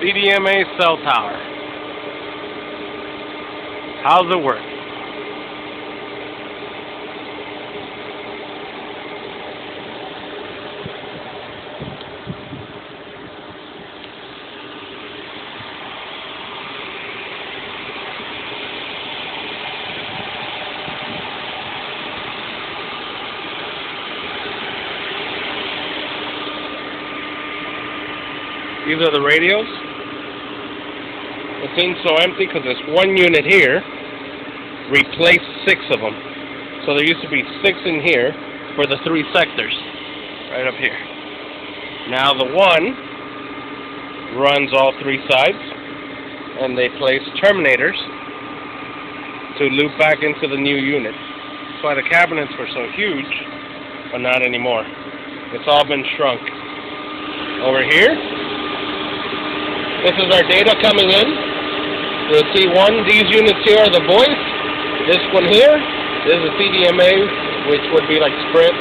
CDMA cell tower. How's it work? These are the radios. It seems so empty because there's one unit here. Replaced six of them. So there used to be six in here for the three sectors. Right up here. Now the one runs all three sides. And they place terminators to loop back into the new unit. That's why the cabinets were so huge, but not anymore. It's all been shrunk. Over here, this is our data coming in. The T1, these units here are the voice. This one here is a CDMA, which would be like Sprint,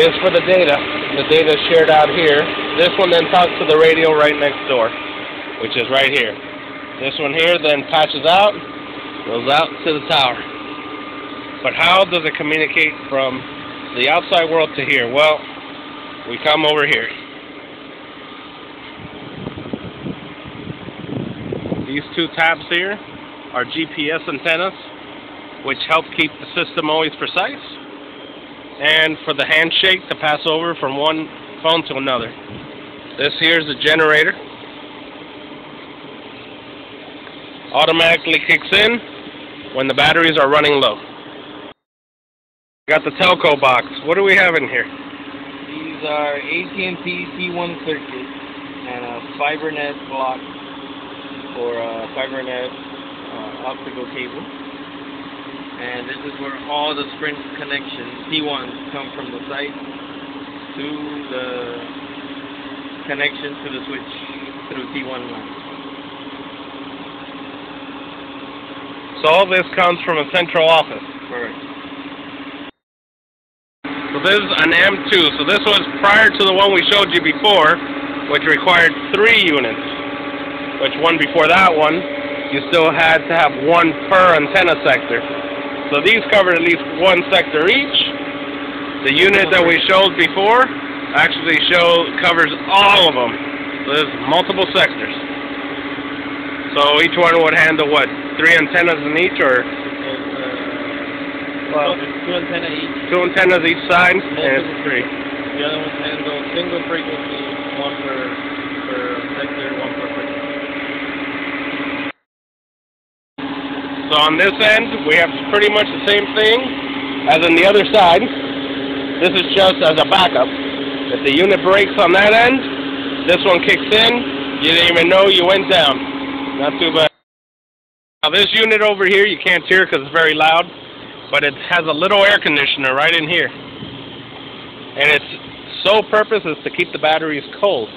is for the data. The data is shared out here. This one then talks to the radio right next door, which is right here. This one here then patches out, goes out to the tower. But how does it communicate from the outside world to here? Well, we come over here. These two tabs here are GPS antennas, which help keep the system always precise, and for the handshake to pass over from one phone to another. This here is a generator. Automatically kicks in when the batteries are running low. Got the telco box. What do we have in here? These are AT&T T1 circuit and a FiberNet block for uh, FiberNet uh, optical cable. And this is where all the Sprint connections, T1s, come from the site to the connection to the switch through T1 line. So all this comes from a central office. Correct. So this is an M2. So this was prior to the one we showed you before, which required three units which one before that one, you still had to have one per antenna sector. So these covered at least one sector each. The unit that we showed before actually show covers all of them. So there's multiple sectors. So each one would handle what? Three antennas in each, or? Uh, well, two antennas each. Two antennas each side, and it's three. The other ones handle single frequency, one per per sector, one per frequency. So on this end, we have pretty much the same thing as on the other side. This is just as a backup. If the unit breaks on that end, this one kicks in, you didn't even know you went down. Not too bad. Now this unit over here, you can't hear because it's very loud, but it has a little air conditioner right in here. And its sole purpose is to keep the batteries cold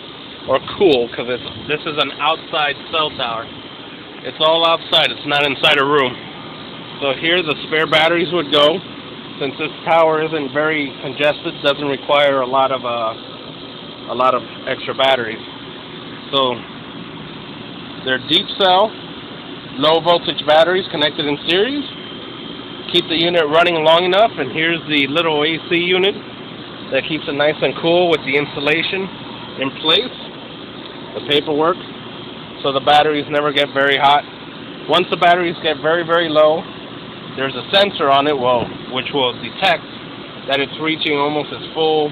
or cool because this is an outside cell tower. It's all outside. It's not inside a room. So here the spare batteries would go. Since this tower isn't very congested, doesn't require a lot of uh, a lot of extra batteries. So they're deep cell, low voltage batteries connected in series. Keep the unit running long enough, and here's the little AC unit that keeps it nice and cool with the insulation in place. The paperwork so the batteries never get very hot. Once the batteries get very, very low, there's a sensor on it, well, which will detect that it's reaching almost its full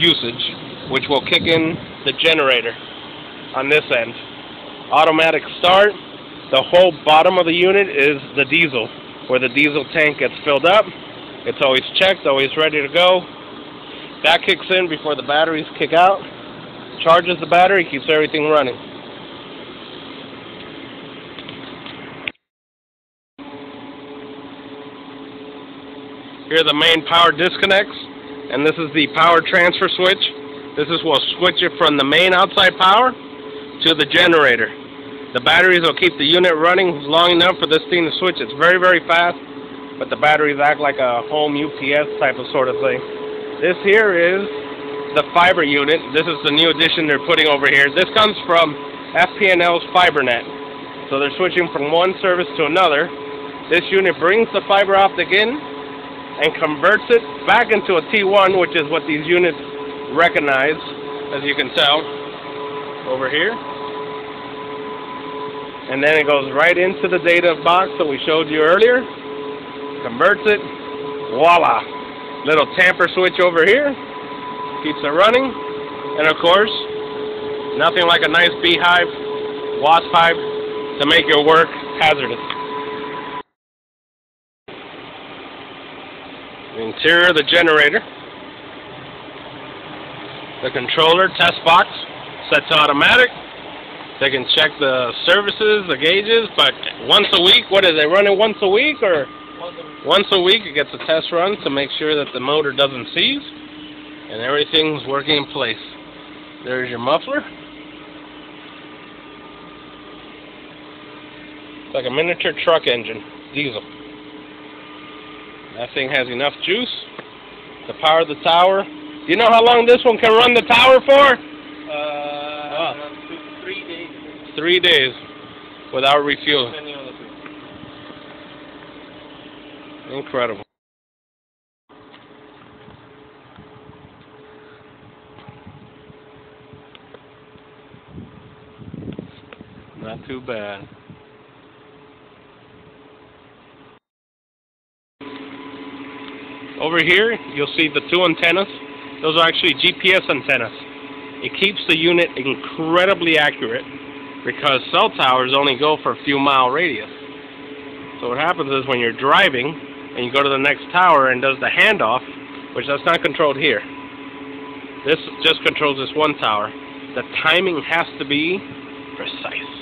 usage, which will kick in the generator on this end. Automatic start, the whole bottom of the unit is the diesel, where the diesel tank gets filled up. It's always checked, always ready to go. That kicks in before the batteries kick out, charges the battery, keeps everything running. Here are the main power disconnects, and this is the power transfer switch. This is what will switch it from the main outside power to the generator. The batteries will keep the unit running long enough for this thing to switch. It's very, very fast, but the batteries act like a home UPS type of sort of thing. This here is the fiber unit. This is the new addition they're putting over here. This comes from FP&L's FiberNet. So they're switching from one service to another. This unit brings the fiber optic in and converts it back into a T1, which is what these units recognize, as you can tell over here. And then it goes right into the data box that we showed you earlier. Converts it. Voila. Little tamper switch over here. Keeps it running. And of course, nothing like a nice beehive, wasp hive to make your work hazardous. The interior of the generator. The controller test box set to automatic. They can check the services, the gauges, but once a week, what is it, running once a week or? Once a week it gets a test run to make sure that the motor doesn't seize and everything's working in place. There's your muffler. It's like a miniature truck engine, diesel. That thing has enough juice to power the tower. Do you know how long this one can run the tower for? Uh, two, three days. Three days without refueling. Depending on the food. Incredible. Not too bad. Over here, you'll see the two antennas. Those are actually GPS antennas. It keeps the unit incredibly accurate because cell towers only go for a few mile radius. So what happens is when you're driving and you go to the next tower and does the handoff, which that's not controlled here. This just controls this one tower. The timing has to be precise.